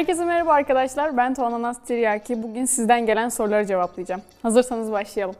Herkese merhaba arkadaşlar. Ben Tuana Nas Tiryaki. Bugün sizden gelen soruları cevaplayacağım. Hazırsanız başlayalım.